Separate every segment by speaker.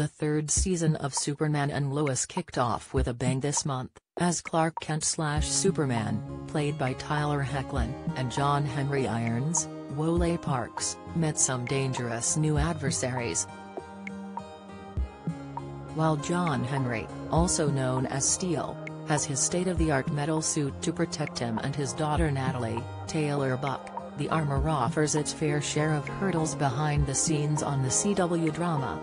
Speaker 1: The third season of Superman and Lois kicked off with a bang this month, as Clark Kent slash Superman, played by Tyler Hoechlin, and John Henry Irons, Wole Parks, met some dangerous new adversaries. While John Henry, also known as Steel, has his state-of-the-art metal suit to protect him and his daughter Natalie, Tayler Buck, the armor offers its fair share of hurdles behind the scenes on the CW drama.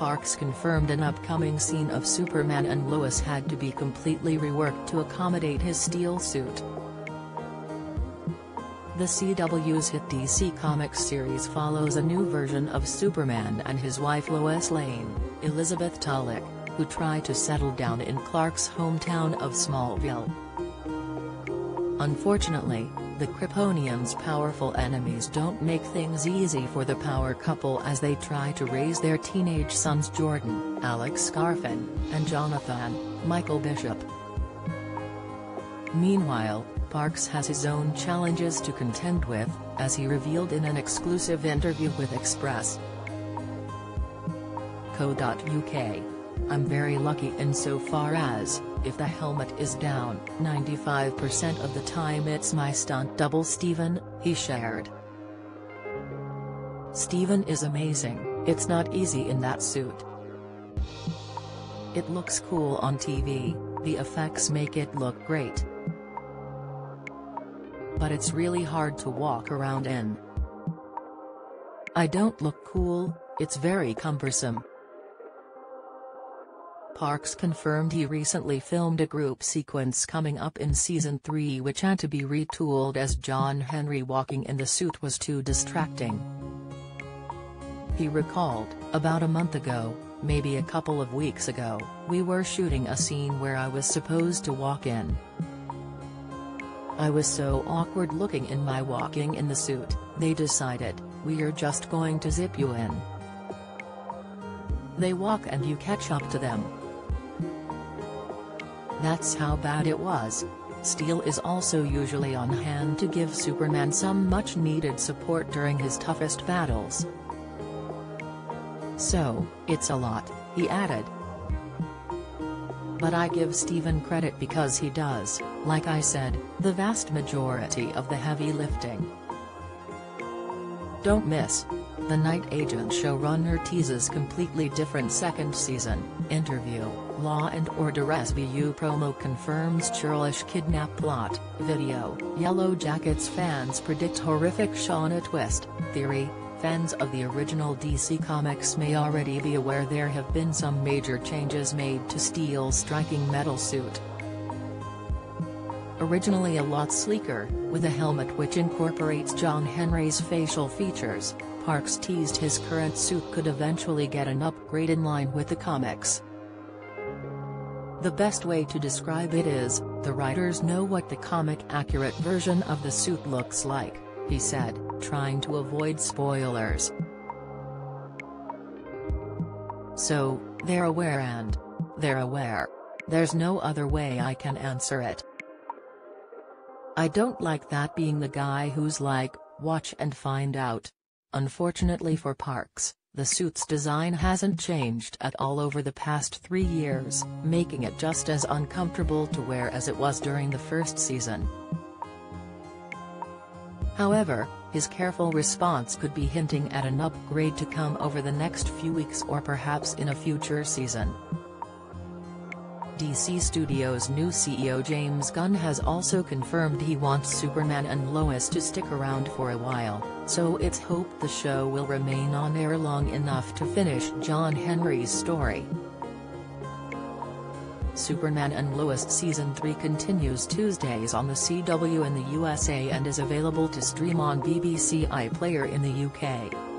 Speaker 1: Parks confirmed an upcoming scene of Superman and Lois had to be completely reworked to accommodate his steel suit. The CW's hit DC Comics series follows a new version of Superman and his wife Lois Lane, Elizabeth Tulloch, who try to settle down in Clark's hometown of Smallville. Unfortunately, the Kryptonians' powerful enemies don't make things easy for the power couple as they try to raise their teenage sons Jordan, Alex Garfin, and Jonathan, Michael Bishop. Meanwhile, Parks has his own challenges to contend with, as he revealed in an exclusive interview with Express. Co.uk. I'm very lucky insofar as, if the helmet is down, 95% of the time it's my stunt double Steven, he shared. Steven is amazing, it's not easy in that suit. It looks cool on TV, the effects make it look great. But it's really hard to walk around in. I don't look cool, it's very cumbersome. Parks confirmed he recently filmed a group sequence coming up in season 3 which had to be retooled as John Henry walking in the suit was too distracting. He recalled, about a month ago, maybe a couple of weeks ago, we were shooting a scene where I was supposed to walk in. I was so awkward looking in my walking in the suit, they decided, we're just going to zip you in. They walk and you catch up to them. That's how bad it was. Steel is also usually on hand to give Superman some much-needed support during his toughest battles. So, it's a lot, he added. But I give Steven credit because he does, like I said, the vast majority of the heavy lifting. Don't miss. The Night Agent showrunner teases completely different second season, interview. Law and Order SVU promo confirms churlish kidnap plot, video, Yellow Jackets fans predict horrific Shauna twist, theory, fans of the original DC Comics may already be aware there have been some major changes made to Steel's striking metal suit. Originally a lot sleeker, with a helmet which incorporates John Henry's facial features, Parks teased his current suit could eventually get an upgrade in line with the comics. The best way to describe it is, the writers know what the comic-accurate version of the suit looks like, he said, trying to avoid spoilers. So, they're aware and. They're aware. There's no other way I can answer it. I don't like that being the guy who's like, watch and find out. Unfortunately for Parks, the suit's design hasn't changed at all over the past three years, making it just as uncomfortable to wear as it was during the first season. However, his careful response could be hinting at an upgrade to come over the next few weeks or perhaps in a future season. DC Studios' new CEO James Gunn has also confirmed he wants Superman and Lois to stick around for a while, so it's hoped the show will remain on air long enough to finish John Henry's story. Superman and Lois Season 3 continues Tuesdays on the CW in the USA and is available to stream on BBC iPlayer in the UK.